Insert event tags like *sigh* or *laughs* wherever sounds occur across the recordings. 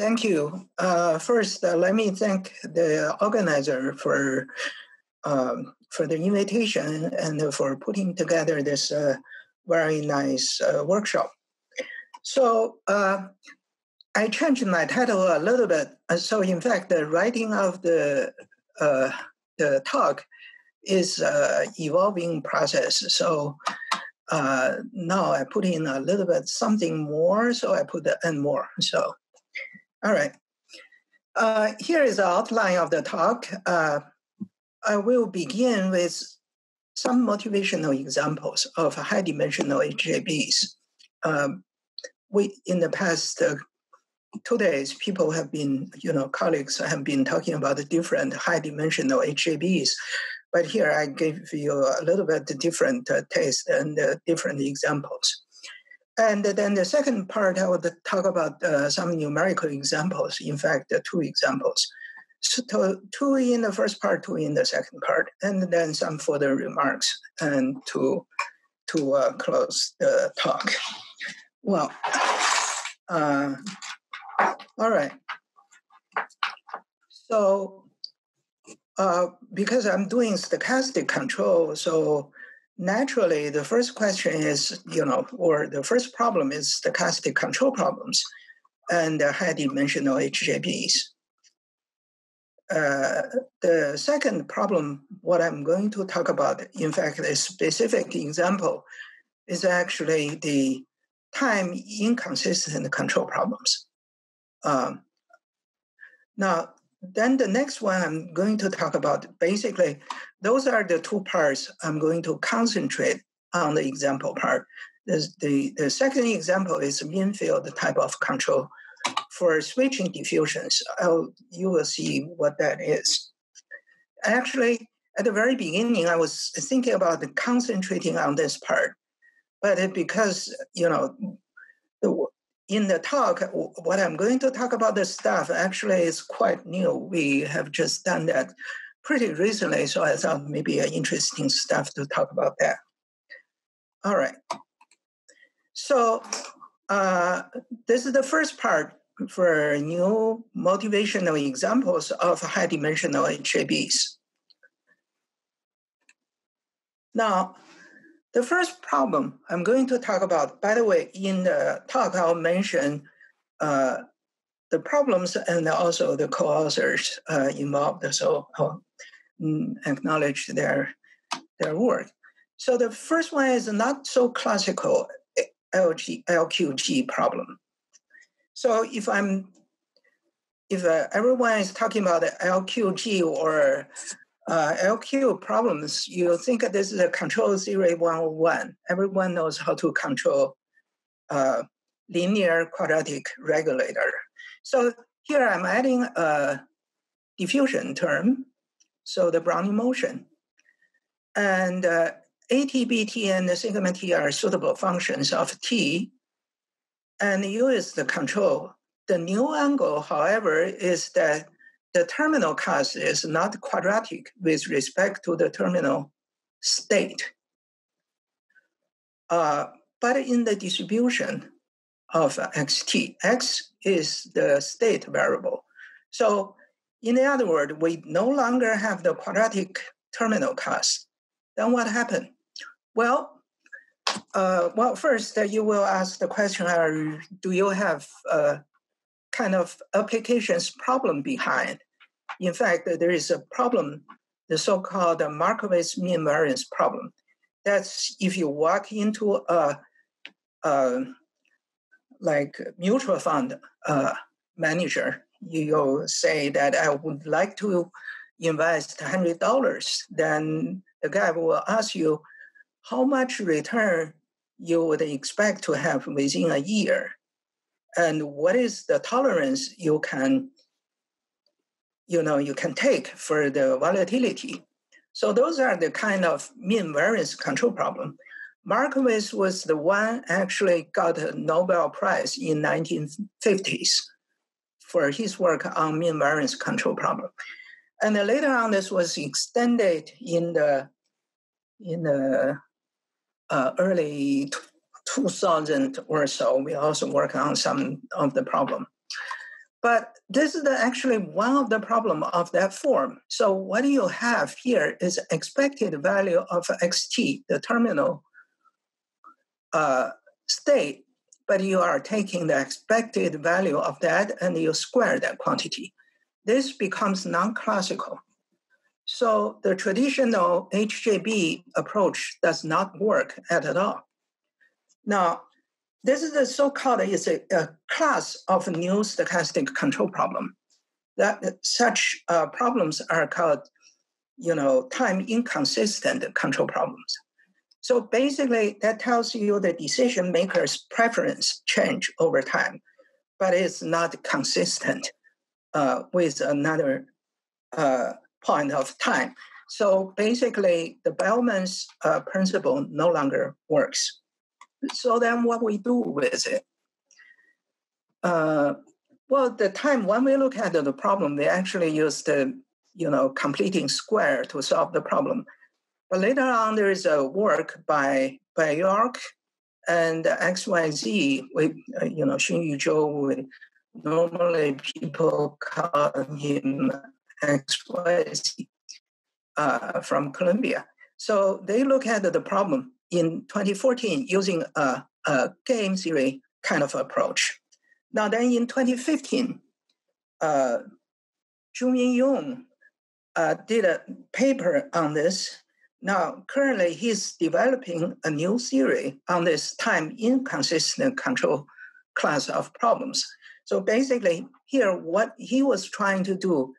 Thank you. Uh, first, uh, let me thank the organizer for um, for the invitation and for putting together this uh, very nice uh, workshop. So uh, I changed my title a little bit. Uh, so in fact, the writing of the the talk is an evolving process. So now I put in a little bit something more. So I put the and more. So all right. Uh, here is the outline of the talk. Uh, I will begin with some motivational examples of high dimensional HJBs. Um, we, in the past uh, two days, people have been, you know, colleagues have been talking about the different high dimensional HJBs. But here I give you a little bit different uh, taste and uh, different examples. And then the second part, I would talk about uh, some numerical examples. In fact, two examples. So two in the first part, two in the second part, and then some further remarks and to to uh, close the talk. Well, uh, all right. So uh, because I'm doing stochastic control, so naturally the first question is you know or the first problem is stochastic control problems and the high dimensional hjbs uh, the second problem what i'm going to talk about in fact a specific example is actually the time inconsistent control problems. Um, now then the next one I'm going to talk about basically those are the two parts I'm going to concentrate on the example part. The, the, the second example is mean field type of control for switching diffusions. I'll, you will see what that is. Actually, at the very beginning, I was thinking about concentrating on this part, but because you know the, in the talk, what I'm going to talk about the stuff actually is quite new. We have just done that pretty recently, so I thought maybe an interesting stuff to talk about that. All right. So uh, this is the first part for new motivational examples of high dimensional HJBs. Now, the first problem I'm going to talk about, by the way, in the talk, I'll mention uh, the problems and also the co authors uh, involved. So I'll mm, acknowledge their, their work. So the first one is not so classical LG, LQG problem. So if I'm if uh, everyone is talking about LQG or uh, LQ problems, you think this is a control theory 101. Everyone knows how to control uh, linear quadratic regulator. So here I'm adding a diffusion term, so the Brownian motion. And uh, AT, BT, and sigma t are suitable functions of t. And U is the control. The new angle, however, is that the terminal cost is not quadratic with respect to the terminal state. Uh, but in the distribution of xt, x is the state variable. So in other words, we no longer have the quadratic terminal cost. Then what happened? Well, uh, well, first uh, you will ask the question: are, Do you have uh, kind of applications problem behind. In fact, there is a problem, the so-called Markowitz mean variance problem. That's if you walk into a, a like mutual fund uh, manager, you say that I would like to invest hundred dollars. Then the guy will ask you how much return you would expect to have within a year and what is the tolerance you can you know you can take for the volatility? So those are the kind of mean variance control problem. Markowitz was the one actually got a nobel prize in 1950s for his work on mean variance control problem. And later on this was extended in the in the uh, early 2000 or so, we also work on some of the problem. But this is the, actually one of the problem of that form. So what you have here is expected value of xt, the terminal uh, state, but you are taking the expected value of that and you square that quantity. This becomes non-classical. So the traditional HJB approach does not work at all. Now, this is a so-called is a, a, class of new stochastic control problem. That such uh, problems are called, you know, time inconsistent control problems. So basically, that tells you the decision maker's preference change over time, but it's not consistent uh, with another uh, point of time. So basically, the Bellman's uh, principle no longer works. So then what we do with it? Uh, well, the time when we look at the problem, we actually use the you know completing square to solve the problem. But later on, there is a work by by Björk and XYZ with uh, you know Xunyu Zhou. With, normally people call him XYZ uh, from Columbia. So they look at the problem in 2014 using a, a game theory kind of approach. Now, then in 2015, uh, Jiongmin Yong uh, did a paper on this. Now, currently, he's developing a new theory on this time inconsistent control class of problems. So basically, here, what he was trying to do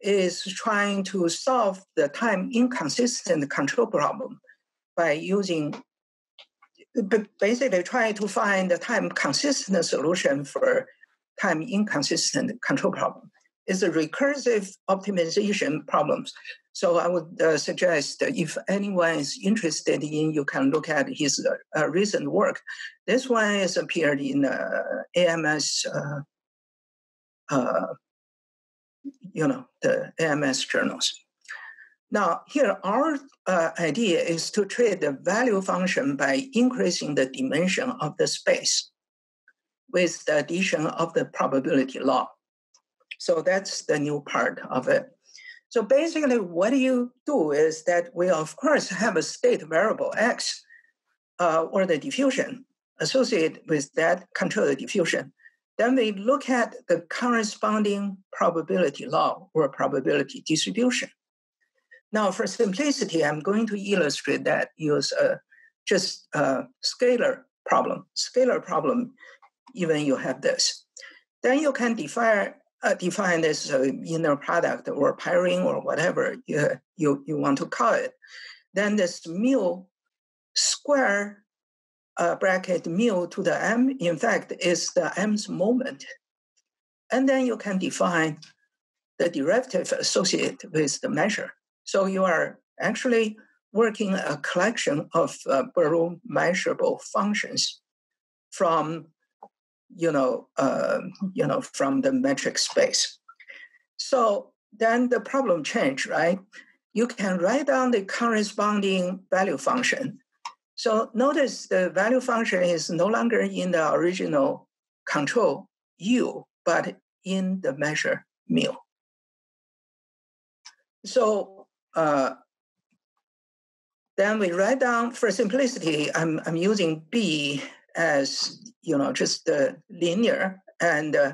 is trying to solve the time inconsistent control problem by using basically trying to find the time consistent solution for time inconsistent control problem. It's a recursive optimization problems. So I would uh, suggest if anyone is interested in, you can look at his uh, recent work. This one has appeared in uh, AMS, uh, uh, you know, the AMS journals. Now, here our uh, idea is to treat the value function by increasing the dimension of the space with the addition of the probability law. So that's the new part of it. So basically, what you do is that we, of course, have a state variable x uh, or the diffusion associated with that control the diffusion. Then we look at the corresponding probability law or probability distribution. Now, for simplicity, I'm going to illustrate that use a just a scalar problem. Scalar problem, even you have this. Then you can define uh, define this uh, inner product or pairing or whatever you, you, you want to call it. Then this mu square uh, bracket mu to the m, in fact, is the m's moment. And then you can define the derivative associated with the measure. So you are actually working a collection of uh, measurable functions from, you know, uh, you know, from the metric space. So then the problem change, right? You can write down the corresponding value function. So notice the value function is no longer in the original control u, but in the measure mu. So uh, then we write down for simplicity. I'm I'm using b as you know just uh, linear, and uh,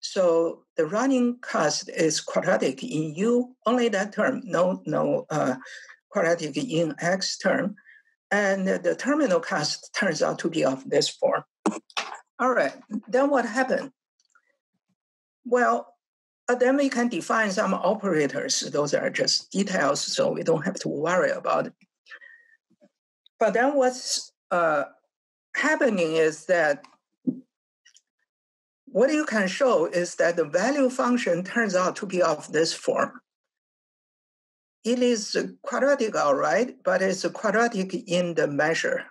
so the running cost is quadratic in u only that term, no no uh, quadratic in x term, and the terminal cost turns out to be of this form. All right, then what happened? Well, then we can define some operators. Those are just details, so we don't have to worry about it. But then what's uh, happening is that what you can show is that the value function turns out to be of this form. It is quadratic, all right, but it's quadratic in the measure,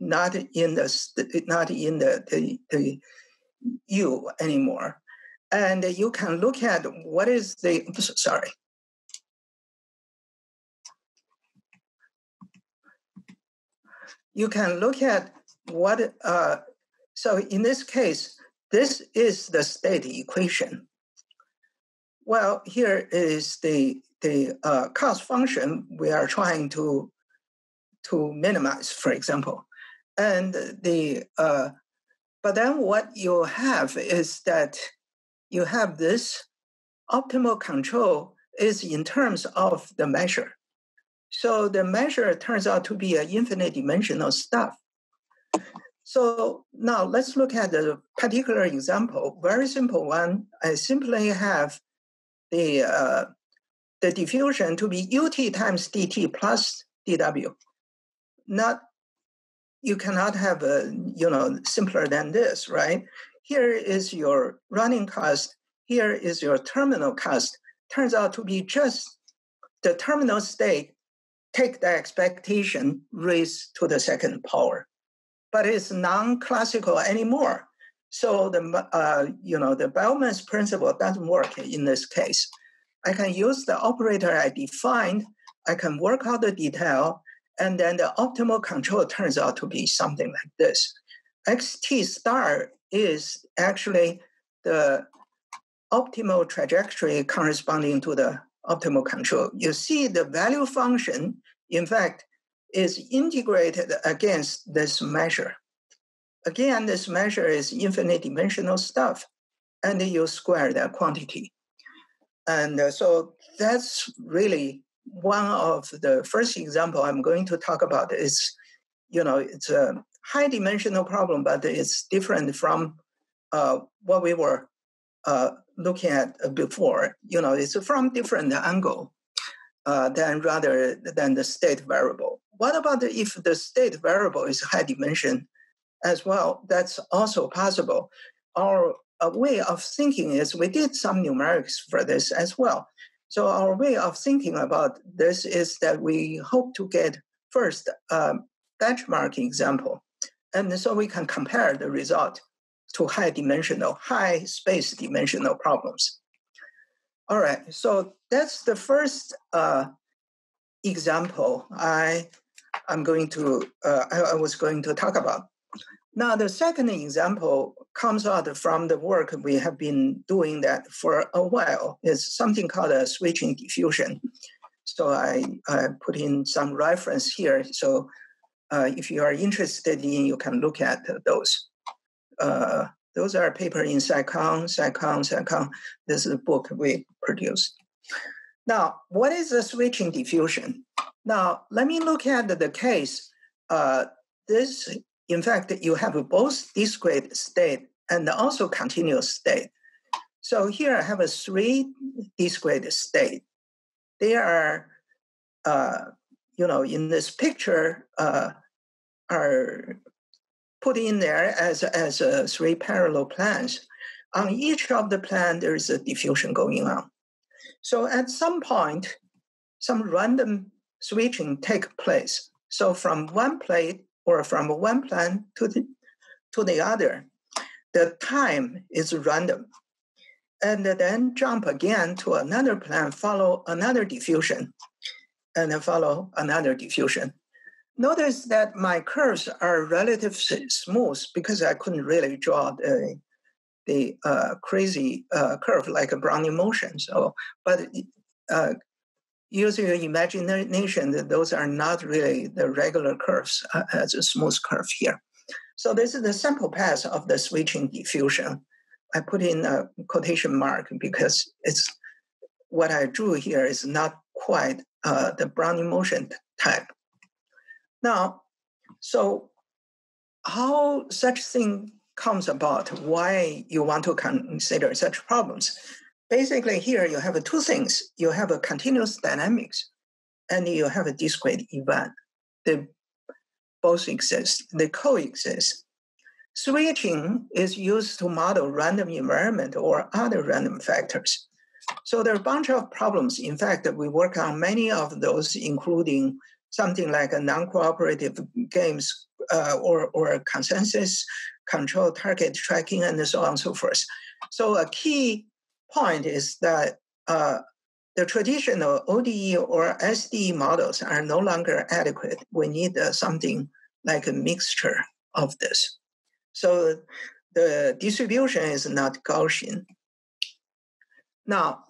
not in the not in the, the, the u anymore and you can look at what is the sorry you can look at what uh, so in this case this is the state equation. Well, here is the the uh, cost function we are trying to to minimize, for example, and the uh, but then what you have is that you have this optimal control is in terms of the measure. So the measure turns out to be an infinite dimensional stuff. So now let's look at the particular example. Very simple one. I simply have the uh, the diffusion to be ut times dt plus dw. Not you cannot have a you know simpler than this, right? Here is your running cost. Here is your terminal cost. Turns out to be just the terminal state. Take the expectation raised to the second power, but it's non-classical anymore. So the uh, you know the Bellman's principle doesn't work in this case. I can use the operator I defined. I can work out the detail, and then the optimal control turns out to be something like this. XT star is actually the optimal trajectory corresponding to the optimal control. You see the value function, in fact, is integrated against this measure. Again, this measure is infinite dimensional stuff, and you square that quantity. And uh, so that's really one of the first example I'm going to talk about is, you know, it's a high dimensional problem, but it's different from uh, what we were uh, looking at before. You know, it's from different angle uh, than rather than the state variable. What about if the state variable is high dimension as well? That's also possible. Our way of thinking is we did some numerics for this as well. So our way of thinking about this is that we hope to get first a benchmark example, and so we can compare the result to high dimensional, high space dimensional problems. All right, so that's the first uh, example I I'm going to uh, I, I was going to talk about. Now, the second example comes out from the work we have been doing that for a while. It's something called a switching diffusion. So I, I put in some reference here. So uh, if you are interested in, you can look at those. Uh, those are paper in SICON, SICON, SICON. This is a book we produced. Now, what is a switching diffusion? Now, let me look at the case. Uh, this in fact, you have both discrete state and also continuous state. So here I have a three discrete state. They are, uh, you know, in this picture, uh, are put in there as as uh, three parallel planes. On each of the plane, there is a diffusion going on. So at some point, some random switching take place. So from one plate or from one plan to the, to the other. The time is random. And then jump again to another plan, follow another diffusion, and then follow another diffusion. Notice that my curves are relatively smooth because I couldn't really draw the, the uh, crazy uh, curve like a Brownian motion. So, but uh, using your imagination that those are not really the regular curves uh, as a smooth curve here. So this is the sample path of the switching diffusion. I put in a quotation mark because it's what I drew here is not quite uh, the Brownian motion type. Now, so how such thing comes about, why you want to consider such problems basically here you have two things. You have a continuous dynamics and you have a discrete event. They both exist, they coexist. Switching is used to model random environment or other random factors. So there are a bunch of problems. In fact, we work on many of those, including something like a non-cooperative games uh, or, or consensus control target tracking and so on and so forth. So a key point is that uh, the traditional ODE or SDE models are no longer adequate. We need uh, something like a mixture of this. So the distribution is not Gaussian. Now,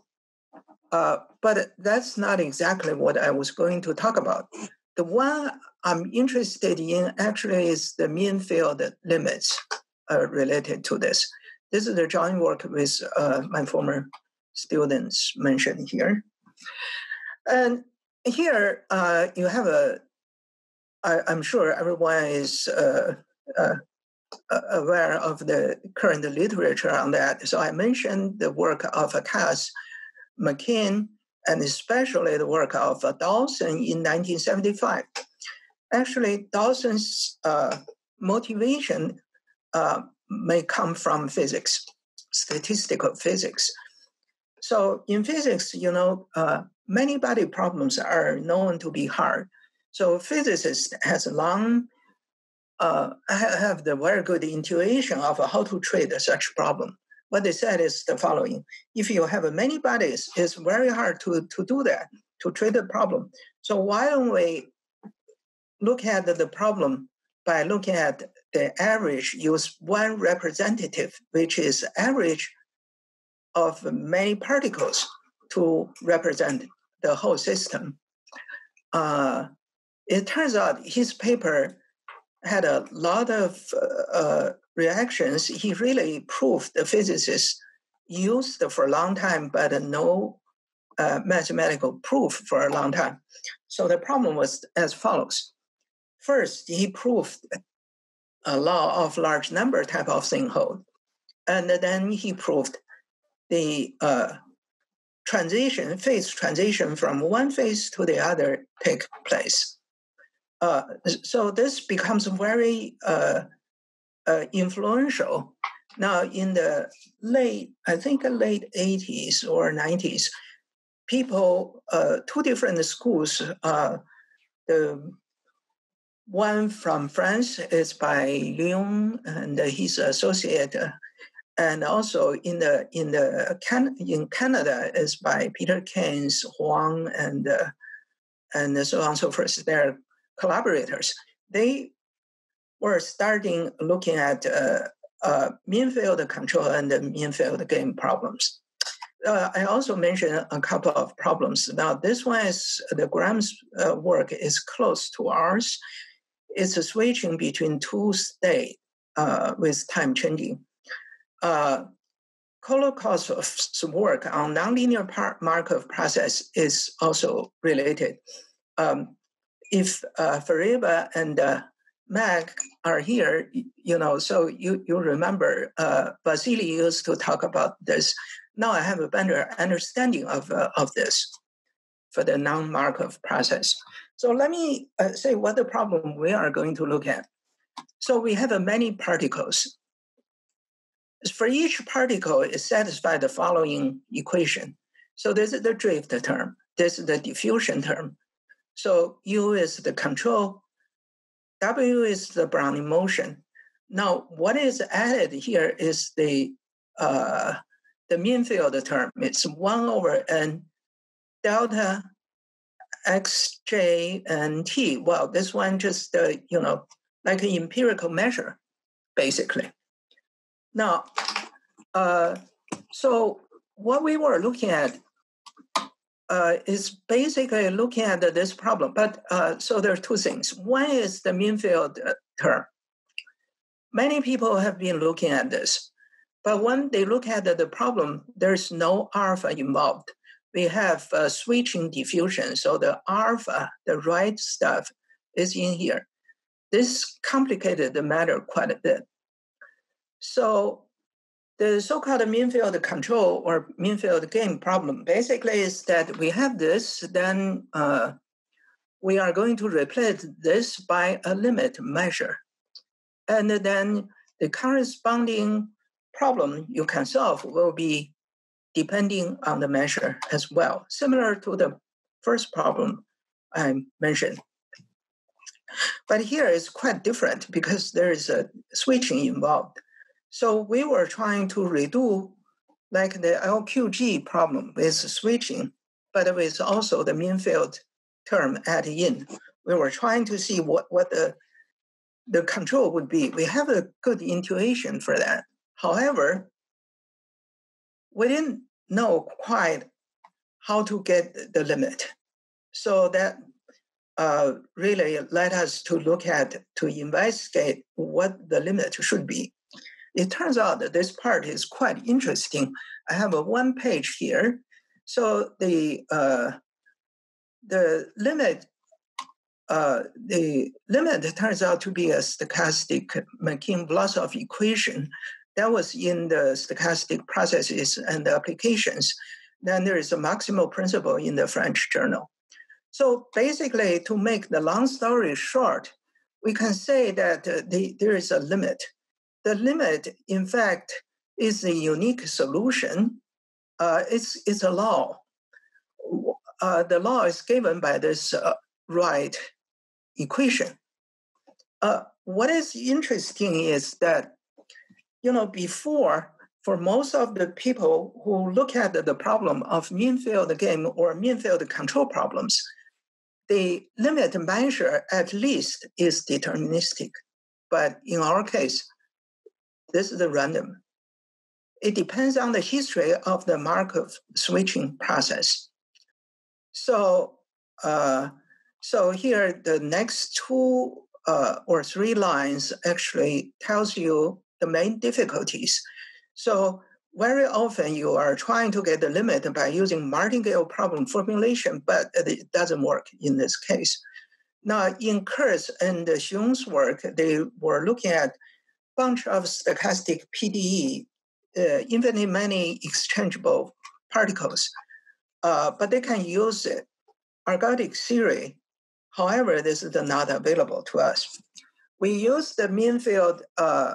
uh, but that's not exactly what I was going to talk about. The one I'm interested in actually is the mean field limits uh, related to this. This is the joint work with uh, my former students mentioned here. And here uh, you have a, I, I'm sure everyone is uh, uh, aware of the current literature on that. So I mentioned the work of Kac, McKean, and especially the work of Dawson in 1975. Actually, Dawson's uh, motivation uh, may come from physics, statistical physics. So in physics, you know, uh, many body problems are known to be hard. So physicists has long uh, have the very good intuition of how to treat such problem. What they said is the following: If you have many bodies, it's very hard to, to do that to treat the problem. So why don't we look at the problem by looking at the average? Use one representative, which is average of many particles to represent the whole system. Uh, it turns out his paper had a lot of uh, reactions. He really proved the physicists used for a long time, but no uh, mathematical proof for a long time. So the problem was as follows. First, he proved a law of large number type of thing hold. And then he proved the uh, transition, phase transition from one phase to the other take place. Uh, so this becomes very uh, uh, influential. Now, in the late, I think late 80s or 90s, people, uh, two different schools, uh, the one from France is by Lions and his associate, and also in the in the Can- in Canada is by Peter Caines, Huang, and uh, and so on and so forth. They're collaborators, they were starting looking at uh, uh, mean field control and the mean field game problems. Uh, I also mentioned a couple of problems. Now, this one is the Graham's uh, work is close to ours. It's a switching between two states uh, with time changing. Uh, Kolokoltsov's work on nonlinear par- Markov process is also related. Um, if uh, Fariba and uh, Mac are here, you know, so you, you remember uh, Vasily used to talk about this. Now I have a better understanding of, uh, of this for the non-Markov process. So let me uh, say what the problem we are going to look at. So we have many particles. For each particle, it satisfies the following equation. So this is the drift term. This is the diffusion term. So U is the control, W is the Brownian motion. Now, what is added here is the uh, the mean field term. It's one over n delta x j and t. Well, this one just uh, you know like an empirical measure, basically. Now, uh, so what we were looking at uh, is basically looking at this problem. But uh, so there are two things. One is the mean field uh, term. Many people have been looking at this, but when they look at the problem, there's no alpha involved. We have uh, switching diffusion, so the alpha, the right stuff, is in here. This complicated the matter quite a bit. So the so-called mean field control or mean field game problem basically is that we have this, then uh, we are going to replace this by a limit measure. And then the corresponding problem you can solve will be depending on the measure as well, similar to the first problem I mentioned. But here it's quite different because there is a switching involved. So we were trying to redo like the LQG problem with switching, but with also the mean field term added in. We were trying to see what, what the, the control would be. We have a good intuition for that. However, we didn't know quite how to get the limit. So that uh, really led us to look at, to investigate what the limit should be. It turns out that this part is quite interesting. I have a one page here. So the uh, the limit uh, the limit turns out to be a stochastic McKean-Vlasov equation that was in the stochastic processes and applications. Then there is a maximal principle in the French journal. So basically, to make the long story short, we can say that uh, the, there is a limit. The limit, in fact, is a unique solution. Uh, it's, it's a law. Uh, the law is given by this uh, right equation. Uh, what is interesting is that, you know, before, for most of the people who look at the problem of mean field game or mean field control problems, the limit measure at least is deterministic. But in our case, this is random. It depends on the history of the Markov switching process. So, uh, so here the next two uh, or three lines actually tells you the main difficulties. So very often you are trying to get the limit by using martingale problem formulation, but it doesn't work in this case. Now, in Kurtz and Xiong's work, they were looking at bunch of stochastic PDE, uh, infinitely many exchangeable particles, uh, but they can use it. Ergodic theory, however, this is not available to us. We use the mean field uh,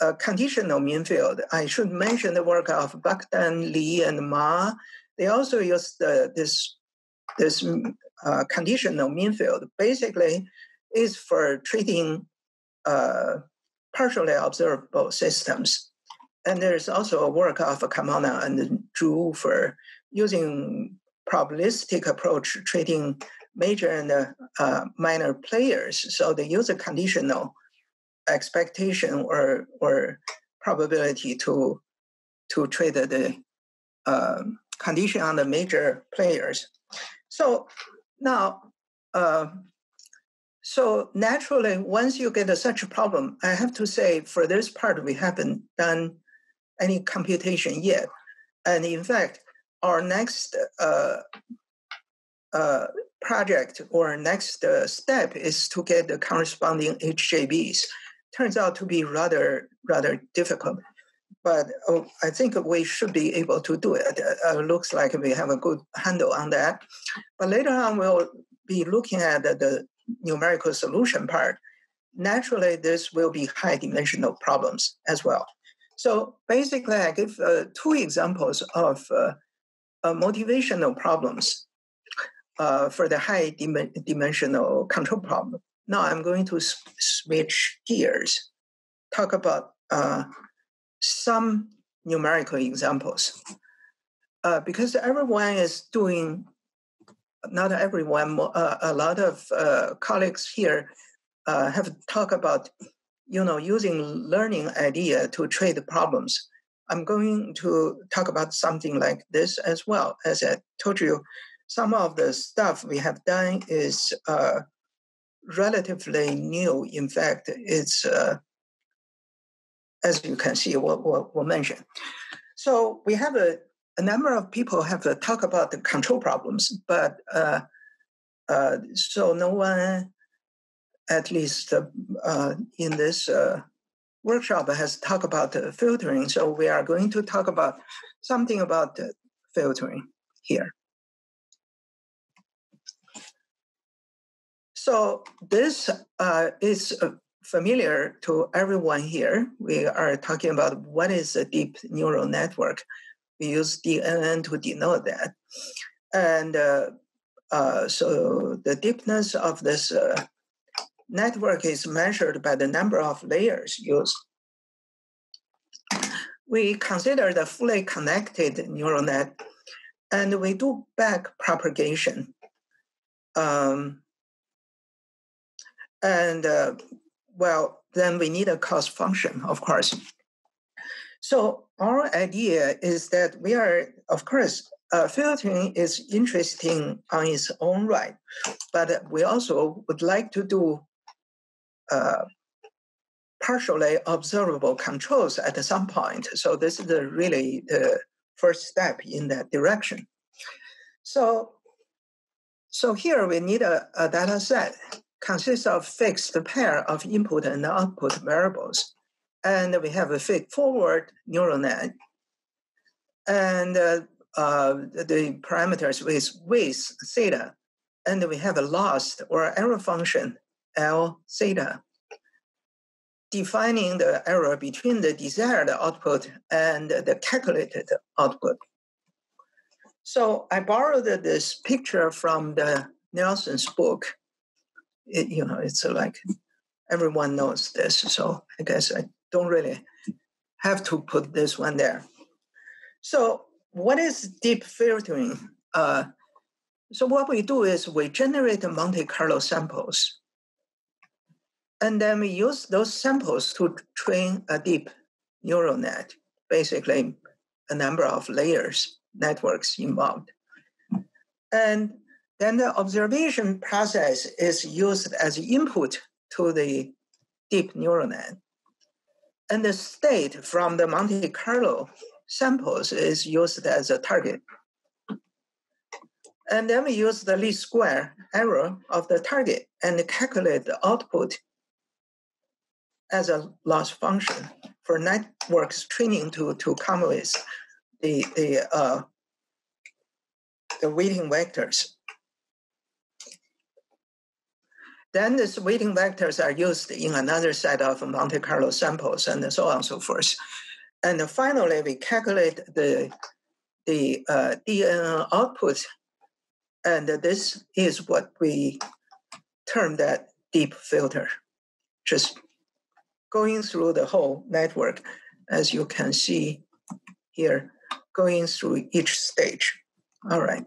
a conditional mean field. I should mention the work of Buckdahn, Li, and Ma. They also use the, this, this uh, conditional mean field. Basically, is for treating uh, partially observable systems. And there's also a work of Carmona and Zhu for using probabilistic approach treating major and uh, minor players. So they use a conditional expectation or or probability to to trade the uh, condition on the major players. So now, uh, so naturally, once you get such a problem, I have to say for this part we haven't done any computation yet, and in fact, our next uh, uh project or next uh, step is to get the corresponding HJBs turns out to be rather rather difficult. But oh, I think we should be able to do it. Uh, looks like we have a good handle on that. But later on, we'll be looking at the numerical solution part. Naturally, this will be high dimensional problems as well. So basically, I give uh, two examples of uh, uh motivational problems uh, for the high dim- dimensional control problem. Now I'm going to switch gears, talk about uh, some numerical examples. Uh, because everyone is doing, not everyone, uh, a lot of uh, colleagues here uh, have talked about, you know, using learning idea to trade problems. I'm going to talk about something like this as well. As I told you, some of the stuff we have done is uh, relatively new. In fact, it's uh, as you can see, what what we mentioned. So we have a, a number of people have to talk about the control problems, but uh, uh, so no one, at least uh, in this uh, workshop, has talked about the filtering. So we are going to talk about something about filtering here. So this uh, is uh, familiar to everyone here. We are talking about what is a deep neural network. We use DNN to denote that. And uh, uh, so the deepness of this uh, network is measured by the number of layers used. We consider the fully connected neural net, and we do back propagation. Um, and uh, well, then we need a cost function, of course. So our idea is that we are, of course, uh, filtering is interesting on its own right, but we also would like to do uh, partially observable controls at some point. So this is really the first step in that direction. So, so here we need a, a data set consists of fixed pair of input and output variables. And we have a feed forward neural net. And uh, uh, the parameters with with theta. And we have a loss or error function L theta defining the error between the desired output and the calculated output. So I borrowed this picture from the Nielsen's book. It, you know, it's like everyone knows this, so I guess I don't really have to put this one there. So, what is deep filtering? Uh, so, what we do is we generate Monte Carlo samples and then we use those samples to train a deep neural net, basically a number of layers, networks involved. And then the observation process is used as input to the deep neural net. And the state from the Monte Carlo samples is used as a target. And then we use the least square error of the target and calculate the output as a loss function for networks training to, to come with the, the, uh, the weighting vectors. Then these weighting vectors are used in another set of Monte Carlo samples and so on and so forth. And finally, we calculate the, the uh, DNN output. And this is what we term that deep filter. Just going through the whole network, as you can see here, going through each stage. All right.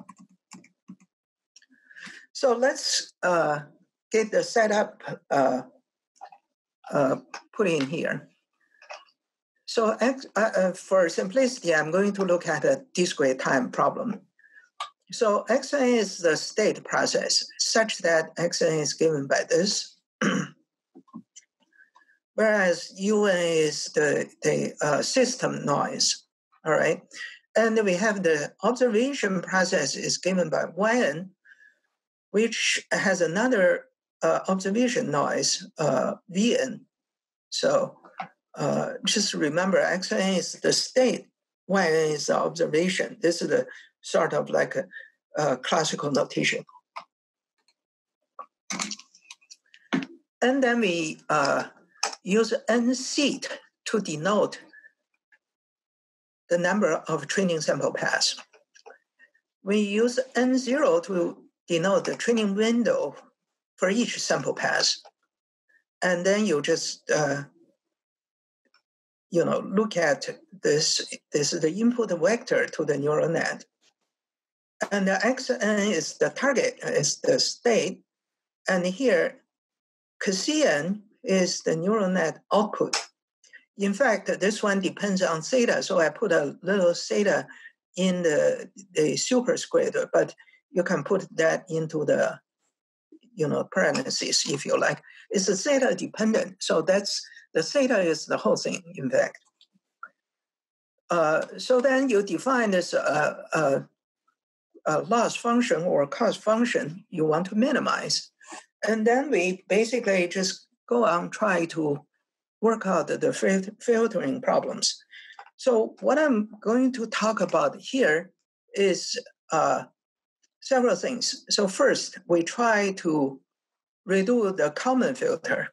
So let's uh, get the setup uh, uh, put in here. So uh, uh, for simplicity, I'm going to look at a discrete time problem. So xn is the state process such that xn is given by this. *clears throat* whereas UN is the, the uh, system noise, all right? And we have the observation process is given by YN, which has another observation noise, uh, VN. So uh, just remember, XN is the state, YN is the observation. This is the sort of like a, a classical notation. And then we uh, use n seed to denote the number of training sample paths. We use n0 to denote the training window for each sample pass. And then you just, uh, you know, look at this. This is the input vector to the neural net. And the xn is the target, is the state. And here, Kasian is the neural net output. In fact, this one depends on theta, so I put a little theta in the, the superscript, but you can put that into the you know parentheses if you like. It's a theta dependent, so that's the theta is the whole thing. In fact, uh, so then you define this uh, uh, uh, loss function or cost function you want to minimize, and then we basically just go on try to work out the filtering problems. So what I'm going to talk about here is uh, several things. So first, we try to redo the Kalman filter.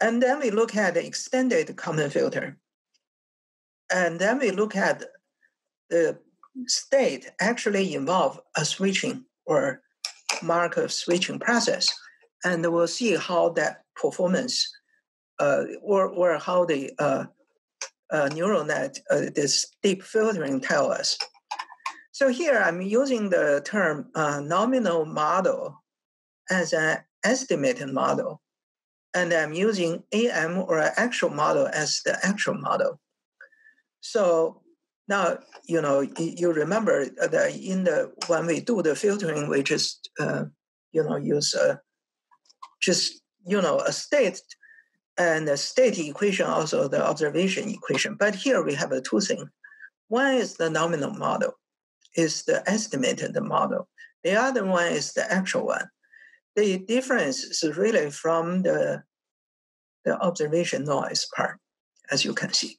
And then we look at the extended Kalman filter. And then we look at the state actually involve a switching or Markov switching process and we'll see how that performance uh, or, or how the uh, uh, neural net, uh, this deep filtering tell us. So here I'm using the term uh, nominal model as an estimated model, and I'm using AM or actual model as the actual model. So now you know you remember that in the when we do the filtering, we just uh, you know use a just you know a state and the state equation, also the observation equation. But here we have a two things. One is the nominal model, is the estimated model. The other one is the actual one. The difference is really from the, the observation noise part, as you can see.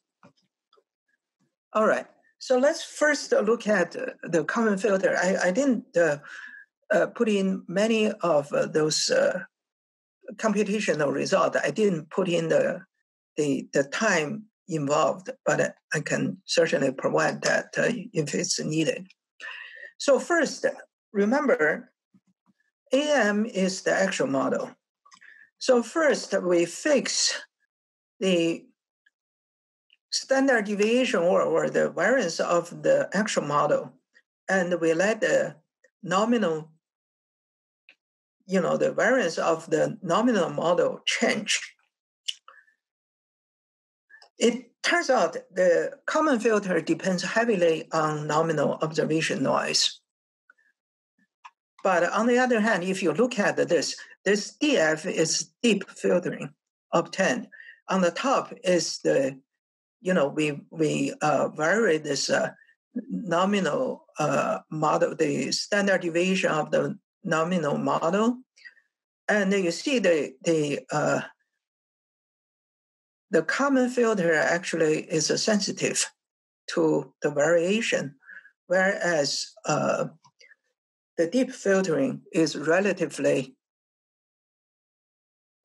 All right, so let's first look at the Kalman filter. I, I didn't uh, uh, put in many of uh, those uh, computational result. I didn't put in the, the, the time involved, but I can certainly provide that uh, if it's needed. So first, remember, AM is the actual model. So first, we fix the standard deviation or, or the variance of the actual model, and we let the nominal, you know, the variance of the nominal model change. It turns out the Kalman filter depends heavily on nominal observation noise. But on the other hand, if you look at this, this DF is deep filtering obtained. On the top is the, you know, we we uh, vary this uh, nominal uh, model, the standard deviation of the nominal model, and you see the the uh, the Kalman filter actually is sensitive to the variation, whereas uh, the deep filtering is relatively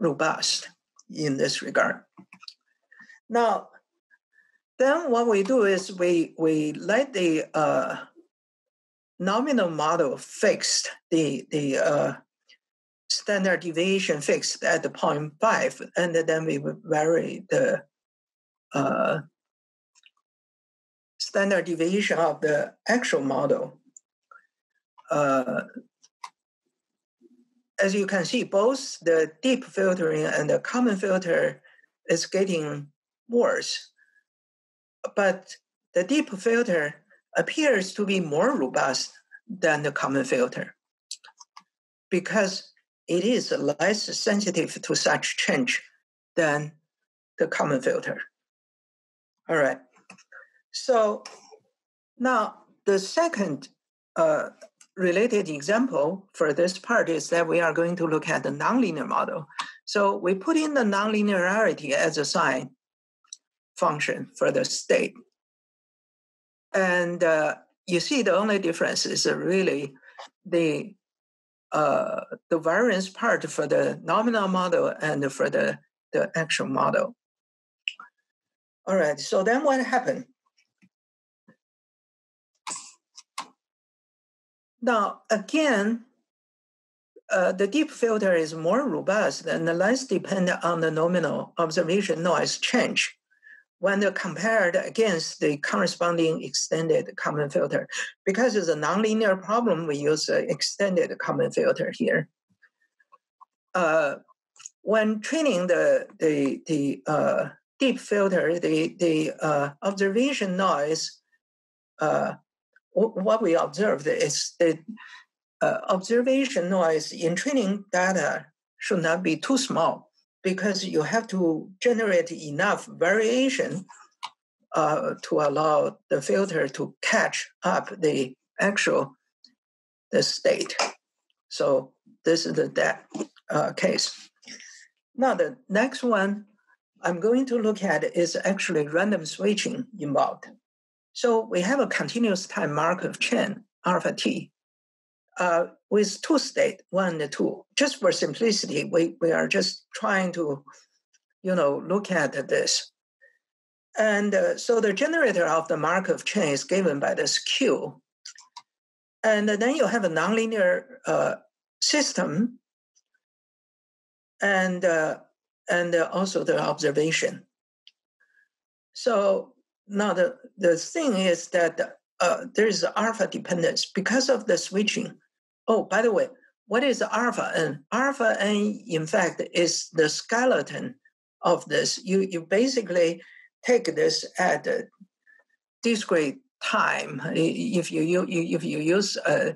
robust in this regard. Now, then what we do is we, we let the uh, nominal model fixed, the, the uh, standard deviation fixed at the point five, and then we vary the uh, standard deviation of the actual model uh, as you can see, both the deep filtering and the Kalman filter is getting worse. But the deep filter appears to be more robust than the Kalman filter because it is less sensitive to such change than the Kalman filter. All right. So now the second uh, related example for this part is that we are going to look at the nonlinear model. So we put in the nonlinearity as a sign function for the state. And uh, you see the only difference is really the uh, the variance part for the nominal model and for the, the actual model. All right, so then what happened? Now, again, uh, the deep filter is more robust and less dependent on the nominal observation noise change when compared against the corresponding extended Kalman filter. Because it's a nonlinear problem, we use an extended Kalman filter here. Uh, when training the, the, the uh, deep filter, the, the uh, observation noise uh, what we observed is that uh, observation noise in training data should not be too small because you have to generate enough variation uh, to allow the filter to catch up the actual the state. So this is the that uh, case. Now the next one I'm going to look at is actually random switching involved. So we have a continuous time Markov chain, alpha t, uh, with two state, one and two. Just for simplicity, we, we are just trying to, you know, look at this. And uh, so the generator of the Markov chain is given by this Q. And then you have a nonlinear uh, system and, uh, and also the observation. So now, the, the thing is that uh, there is alpha dependence because of the switching. Oh, by the way, what is alpha n? Alpha n, in fact, is the skeleton of this. You, you basically take this at a discrete time if you, you if you use uh,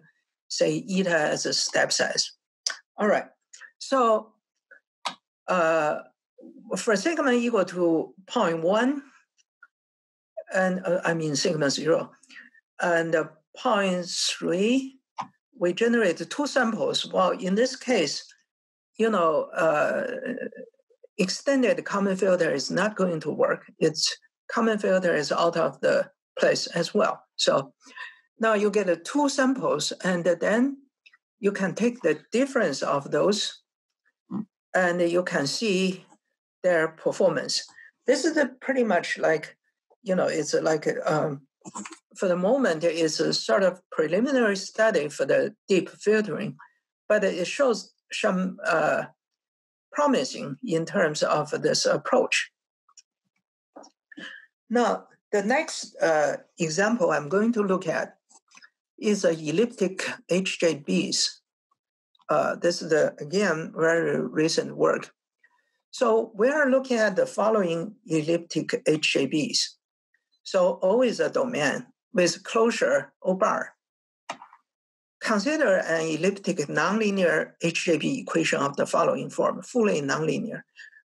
say eta as a step size. All right, so uh, for sigma equal to 0.1, and uh, I mean sigma zero, and uh, 0.3, we generate two samples. Well, in this case, you know, uh, extended Kalman filter is not going to work. Its Kalman filter is out of the place as well. So now you get two samples, and then you can take the difference of those, and you can see their performance. This is pretty much like, you know, it's like um, for the moment it's a sort of preliminary study for the deep filtering, but it shows some uh, promising in terms of this approach. Now, the next uh, example I'm going to look at is a elliptic HJBs. Uh, this is the, again, very recent work. So we are looking at the following elliptic HJBs. So O is a domain with closure O bar. Consider an elliptic nonlinear HJB equation of the following form, fully nonlinear,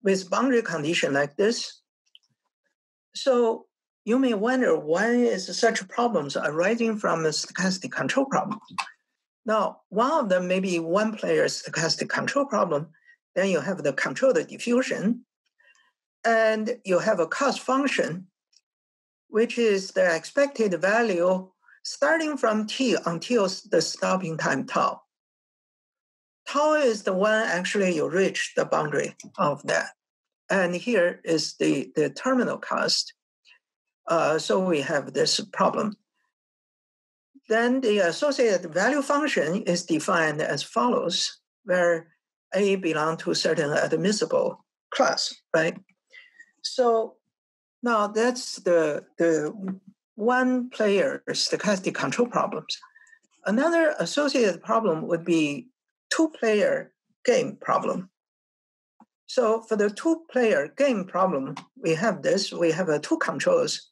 with boundary condition like this. So you may wonder why is such problems arising from a stochastic control problem. Now, one of them may be one player stochastic control problem. Then you have the controlled diffusion, and you have a cost function, which is the expected value starting from t until the stopping time tau. Tau is the one actually you reach the boundary of that. And here is the, the terminal cost. Uh, so we have this problem. Then the associated value function is defined as follows, where A belongs to certain admissible class, right? So now that's the, the one player stochastic control problems. Another associated problem would be two player game problem. So for the two player game problem, we have this, we have a two controls,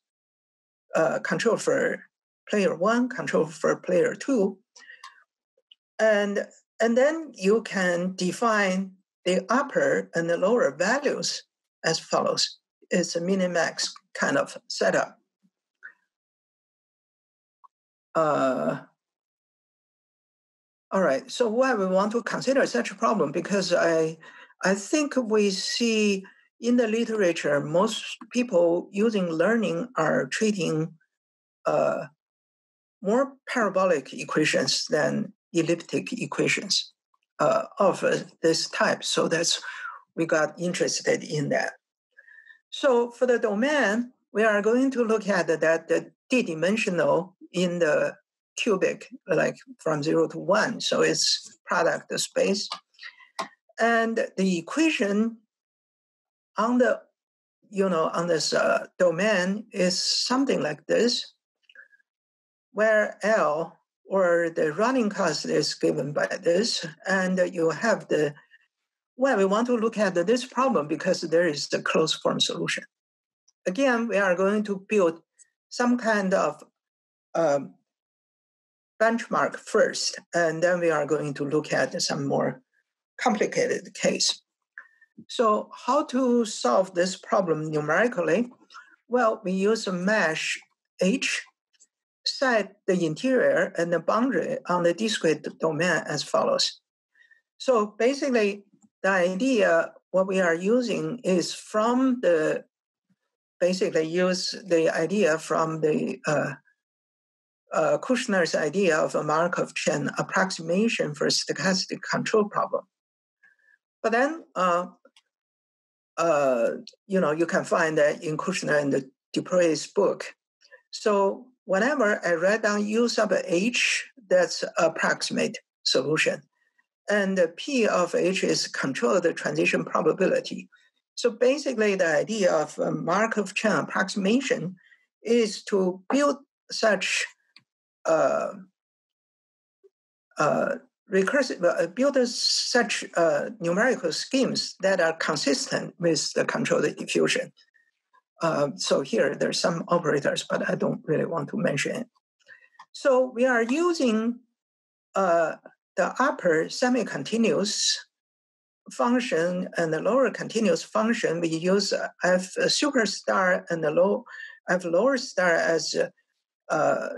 uh, control for player one, control for player two. And, and then you can define the upper and the lower values as follows. It's a minimax kind of setup uh, all right. So why we want to consider such a problem? Because I, I think we see in the literature most people using learning are treating uh, more parabolic equations than elliptic equations uh, of this type. So that's we got interested in that. So for the domain, we are going to look at that the d-dimensional in the cubic, like from zero to one. So it's product space. And the equation on the, you know, on this uh, domain is something like this, where L or the running cost is given by this, and you have the, well, we want to look at this problem because there is the closed form solution. Again, we are going to build some kind of um, benchmark first, and then we are going to look at some more complicated case. So how to solve this problem numerically? Well, we use a mesh H, set the interior and the boundary on the discrete domain as follows. So basically, the idea, what we are using is from the, basically use the idea from the uh, uh, Kushner's idea of a Markov chain approximation for stochastic control problem. But then, uh, uh, you know, you can find that in Kushner and the Dupuis's book. So whenever I write down U sub H, that's approximate solution. And P of H is control the transition probability. So basically, the idea of Markov chain approximation is to build such uh, uh, recursive uh, build such uh, numerical schemes that are consistent with the controlled diffusion. Uh, so here there's some operators, but I don't really want to mention it. So we are using uh, the upper semi-continuous function and the lower continuous function. We use f superstar and the low f lower star as uh,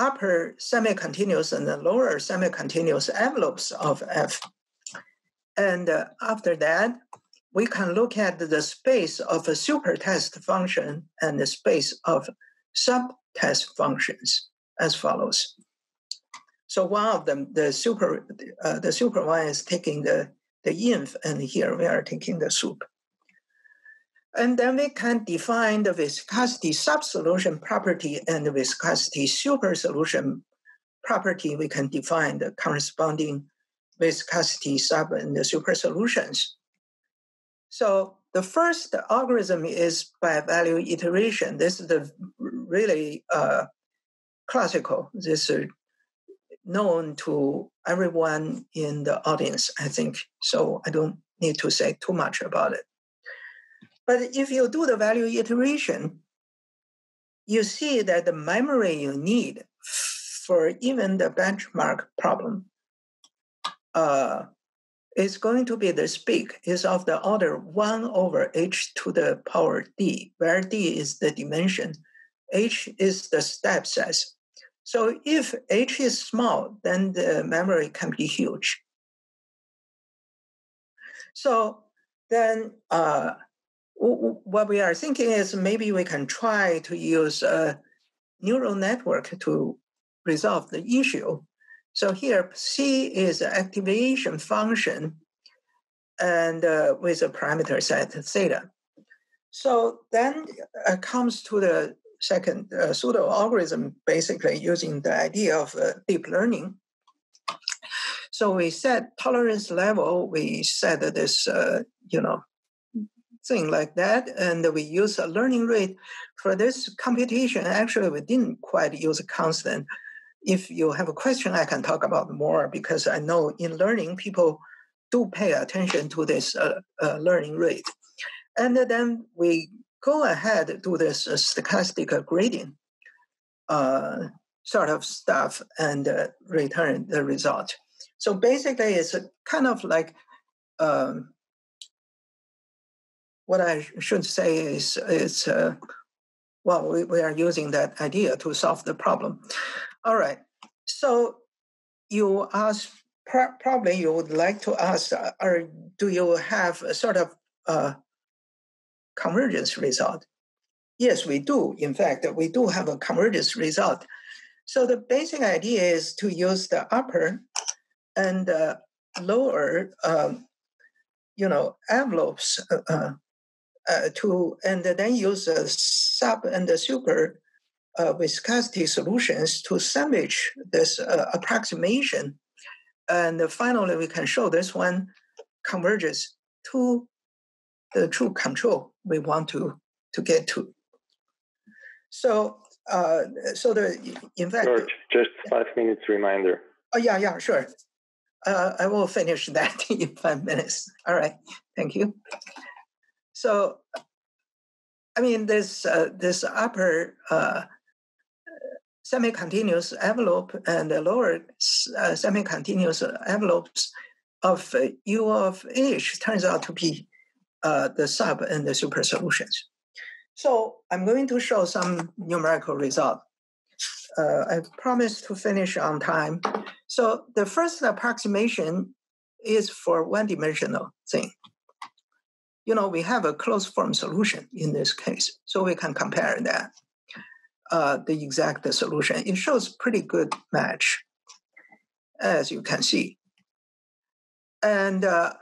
upper semi-continuous and the lower semi-continuous envelopes of f. And uh, after that, we can look at the space of a supertest function and the space of subtest functions as follows. So one of them, the super, uh, the super one is taking the the inf, and here we are taking the sup. And then we can define the viscosity subsolution property and the viscosity supersolution property. We can define the corresponding viscosity sub and the. So the first algorithm is by value iteration. This is the really uh, classical. This is known to everyone in the audience, I think. So I don't need to say too much about it. But if you do the value iteration, you see that the memory you need for even the benchmark problem uh, is going to be this big, is of the order 1 over h to the power d, where d is the dimension, h is the step size. So if h is small, then the memory can be huge. So then uh, what we are thinking is maybe we can try to use a neural network to resolve the issue. So here, C is an activation function and uh, with a parameter set theta. So then it uh, comes to the second uh, pseudo algorithm, basically using the idea of uh, deep learning. So we set tolerance level, we set this, uh, you know, thing like that. And we use a learning rate for this computation. Actually, we didn't quite use a constant. If you have a question, I can talk about more because I know in learning, people do pay attention to this uh, uh, learning rate. And then we go ahead to do this uh, stochastic gradient uh, sort of stuff and uh, return the result. So basically, it's kind of like um, what I should say is is uh, well, we, we are using that idea to solve the problem. All right. So you ask probably you would like to ask, or do you have a sort of uh, convergence result? Yes, we do. In fact, we do have a convergence result. So the basic idea is to use the upper and uh, lower, um, you know, envelopes uh, uh uh, to and then use the sub and the super uh, viscosity solutions to sandwich this uh, approximation. And finally, we can show this one converges to the true control we want to, to get to. So, uh, so the in fact, George, just five minutes reminder. Oh yeah, yeah, sure. Uh, I will finish *laughs* that in five minutes. All right, thank you. So, I mean, this uh, this upper uh, semi-continuous envelope and the lower uh, semi-continuous envelopes of uh, U of H turns out to be uh, the sub and the super solutions. So I'm going to show some numerical result. Uh, I promise to finish on time. So the first approximation is for one-dimensional thing you know, we have a closed form solution in this case. So we can compare that, uh, the exact solution. It shows pretty good match, as you can see. And uh,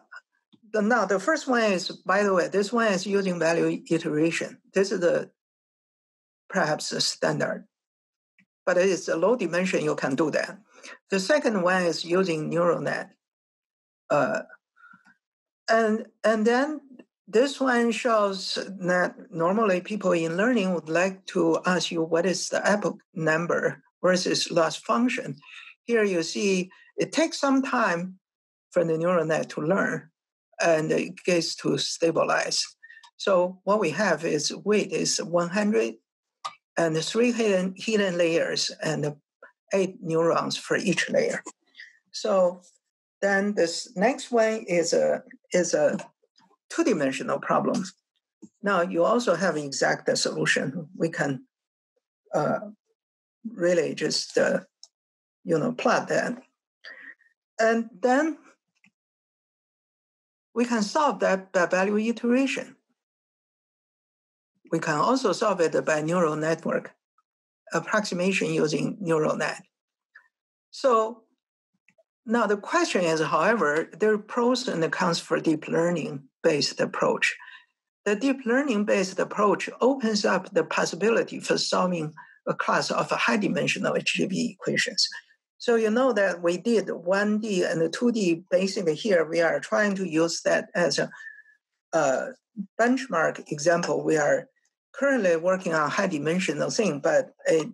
now the first one is, by the way, this one is using value iteration. This is the perhaps a standard, but it is a low dimension, you can do that. The second one is using neural net. Uh, and, and then this one shows that normally people in learning would like to ask you what is the epoch number versus loss function. Here you see it takes some time for the neural net to learn and it gets to stabilize. So what we have is weight is 100 and three hidden, hidden layers and eight neurons for each layer. So then this next one is a is a two-dimensional problem. Now you also have exact solution. We can uh, really just uh, you know plot that, and then we can solve that by value iteration. We can also solve it by neural network approximation using neural net. So now the question is, however, there are pros and cons for deep learning based approach. The deep learning based approach opens up the possibility for solving a class of high dimensional HJB equations. So you know that we did 1D and 2D. Basically, here we are trying to use that as a, a benchmark example. We are currently working on high dimensional thing, but it,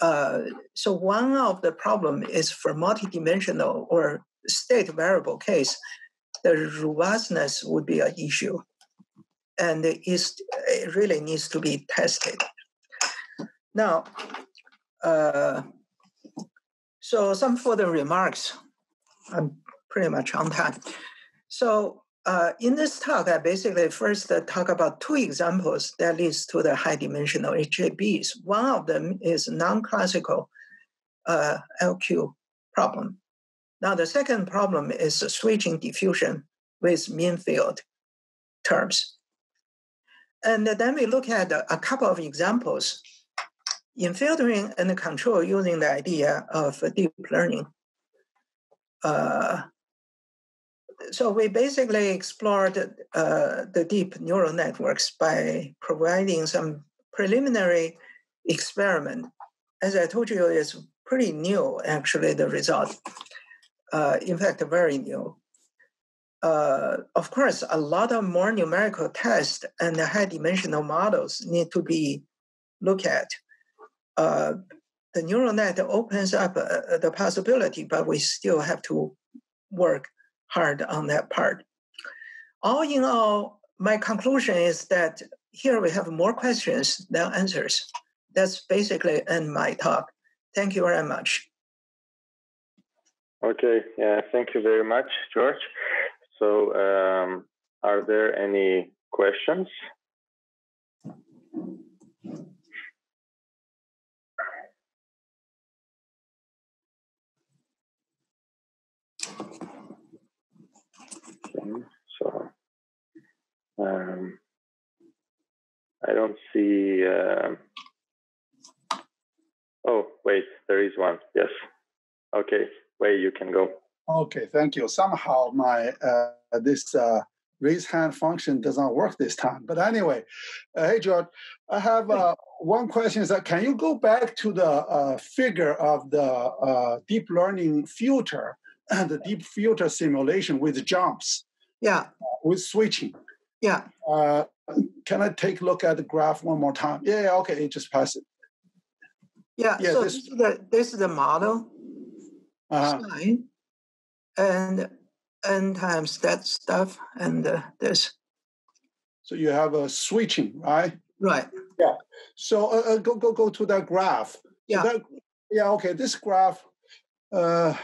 uh, so one of the problem is for multidimensional or state variable case, the robustness would be an issue, and it, really needs to be tested. Now, uh, so some further remarks. I'm pretty much on time. So uh, in this talk, I basically first talk about two examples that leads to the high dimensional HJBs. One of them is non-classical uh, LQ problem. Now the second problem is switching diffusion with mean field terms. And then we look at a couple of examples in filtering and control using the idea of deep learning. Uh, so we basically explored uh, the deep neural networks by providing some preliminary experiment. As I told you, it's pretty new, actually, the result. Uh, in fact, very new. Uh, of course, a lot of more numerical tests and high dimensional models need to be looked at. Uh, the neural net opens up uh, the possibility, but we still have to work hard on that part. All in all, my conclusion is that here we have more questions than answers. That's basically in my talk. Thank you very much. Okay, yeah, thank you very much, George. So, um, are there any questions? So um, I don't see. Uh, oh, wait, there is one. Yes. Okay, Wei, you can go. Okay, thank you. Somehow my uh, this uh, raise hand function does not work this time. But anyway, uh, hey George, I have uh, one question: Is that can you go back to the uh, figure of the uh, deep learning filter, *coughs* the deep filter simulation with jumps? Yeah. With switching. Yeah. Uh, can I take a look at the graph one more time? Yeah, yeah okay, just pass it. Yeah, yeah so this, this, is the, this is the model uh-huh. sign, and n times that stuff, and uh, this. So you have a switching, right? Right. Yeah. So uh, uh go go go to that graph. So yeah. That, yeah. Okay. This graph. Uh,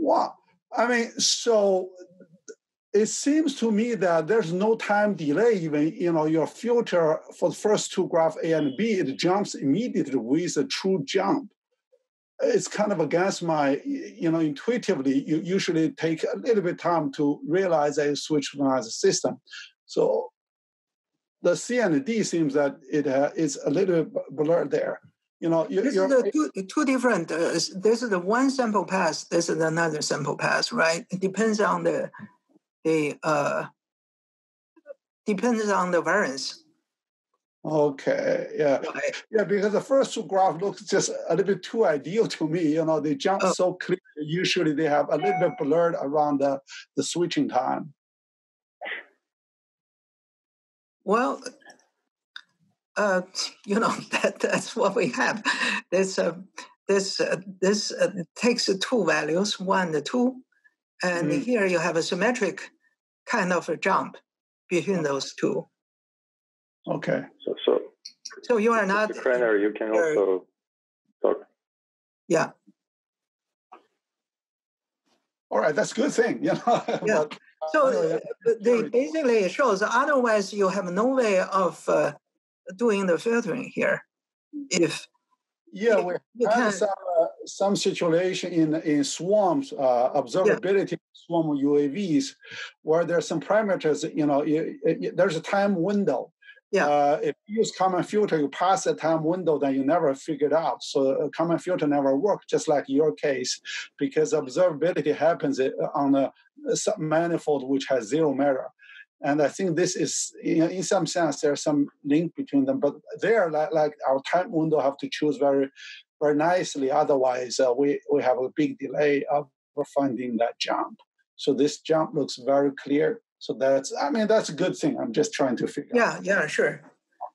what? I mean, so it seems to me that there's no time delay even you know your filter for the first two graph a and b it jumps immediately with a true jump. It's kind of against my you know intuitively you usually take a little bit time to realize you switch from a system. So the c and d seems that it uh, is a little blurred there you know you, this is the two, two different uh, this is the one sample path this is another sample path right it depends on the the uh, depends on the variance. Okay, yeah, right. yeah, because the first two graph looks just a little bit too ideal to me. You know, they jump oh. so clear. Usually, they have a little bit blurred around the the switching time. Well, uh, *laughs* you know *laughs* that that's what we have. This uh, this uh, this uh, takes two values, one the two, and mm. here you have a symmetric kind of a jump between those two. Okay. So, so, So you are not. Mr. Krener, you can also talk. Yeah. All right, that's a good thing, *laughs* you know. Yeah. But, So uh, yeah. uh, they basically shows otherwise you have no way of uh, doing the filtering here. If yeah, we had can, some uh, some situation in in swarms uh, observability swarm UAVs where there's some parameters. You know, there's a time window. Yeah. Uh, if you use Kalman filter, you pass the time window, then you never figure it out. So a Kalman filter never work, just like your case, because observability happens uh, on a, a manifold which has zero matter. And I think this is, in, in some sense, there's some link between them. But there, like, like our time window, have to choose very, very nicely. Otherwise, uh, we we have a big delay of finding that jump. So this jump looks very clear. So that's, I mean, that's a good thing. I'm just trying to figure out. yeah, yeah, sure.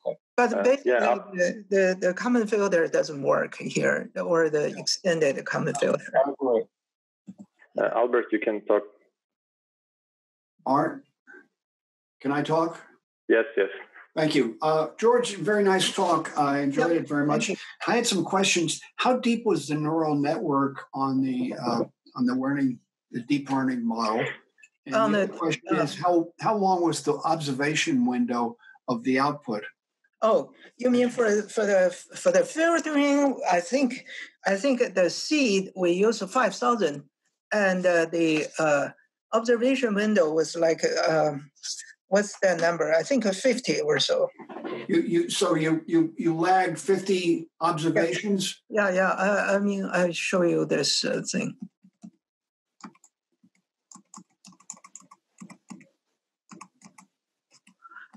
Okay. But Uh, basically, yeah, the, the, the Kalman filter doesn't work here, or the extended Kalman filter. Uh, Albert, you can talk. Art, can I talk? Yes, yes. Thank you. Uh, George, very nice talk. I enjoyed Yep, it very much. I had some questions. How deep was the neural network on the uh, on the learning, the deep learning model? And On the the- question uh, is how how long was the observation window of the output? Oh, you mean for for the for the filtering? I think I think the seed we use five thousand, and uh, the uh, observation window was like um, what's that number? I think fifty or so. You you so you you you lagged fifty observations. Yeah, yeah. I, I mean, I show you this uh, thing.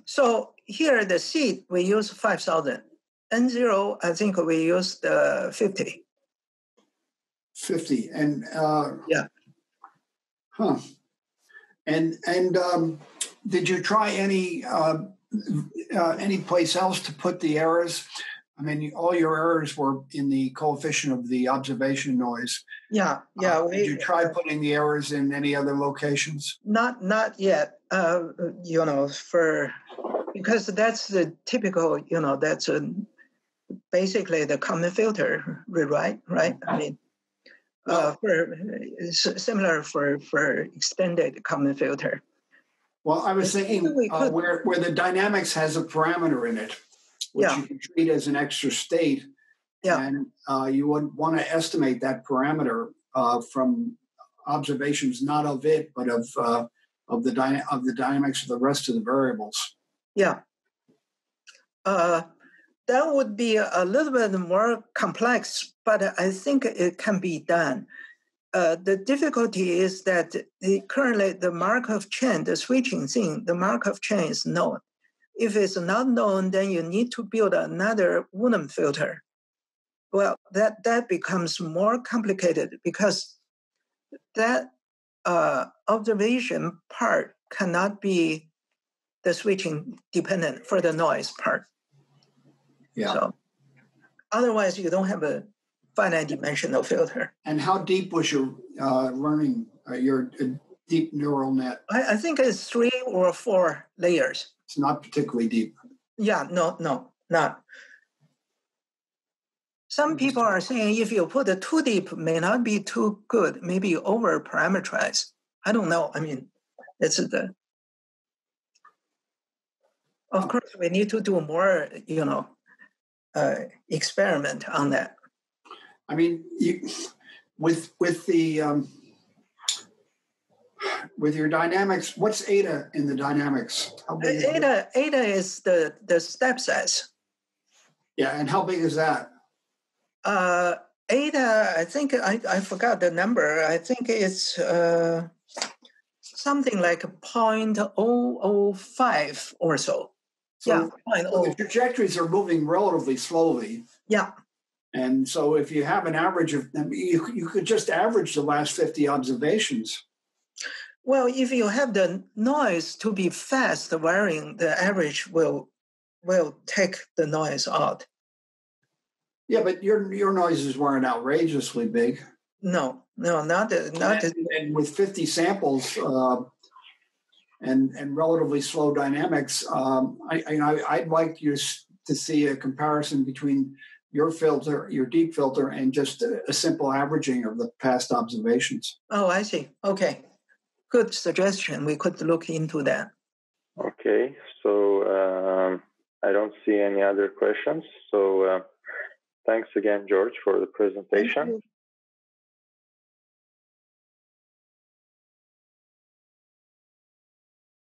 So here the seed we use five thousand. N zero, I think we used uh, fifty. 50 and uh Yeah. huh and and um did you try any uh, uh any place else to put the errors i mean all your errors were in the coefficient of the observation noise Yeah, yeah. Uh, we, did you try putting the errors in any other locations Not not yet. Uh, you know, for because that's the typical. You know, that's a, basically the Kalman filter rewrite, right? I mean, uh, for similar for for extended Kalman filter. Well i was thinking uh, where where the dynamics has a parameter in it which Yeah. you can treat as an extra state Yeah. and uh, you would want to estimate that parameter uh, from observations not of it but of uh, of the dyna- of the dynamics of the rest of the variables. Yeah. Uh, that would be a little bit more complex, but I think it can be done. Uh, the difficulty is that the, currently the Markov chain, the switching thing, the Markov chain is known. If it's not known, then you need to build another Wonham filter. Well, that, that becomes more complicated because that uh, observation part cannot be the switching dependent for the noise part. Yeah. So otherwise, you don't have a finite dimensional filter. And how deep was your uh, learning uh, your uh, deep neural net? I, I think it's three or four layers. It's not particularly deep. Yeah, no, no, not. Some people are saying if you put it too deep, may not be too good, maybe over parameterize. I don't know. I mean, it's the. Of course, we need to do more, you know, uh, experiment on that. I mean, you, with with the um, with your dynamics, what's eta in the dynamics? How big is? Eta, eta is the, the step size. Yeah, and how big is that? Uh, eta, I think I, I forgot the number. I think it's uh, something like 0.005 or so. So, yeah, so the trajectories are moving relatively slowly. Yeah, And so if you have an average of them, you, you could just average the last 50 observations. well, if you have the noise to be fast varying, the average will will take the noise out. Yeah, but your your noises weren't outrageously big. No, no, not the, not and, the, and with 50 samples, uh, and and relatively slow dynamics. Um, I, I would like you to see a comparison between your filter, your deep filter, and just a, a simple averaging of the past observations. Oh, I see. Okay, good suggestion. We could look into that. Okay, so um, I don't see any other questions. So uh, thanks again, George, for the presentation.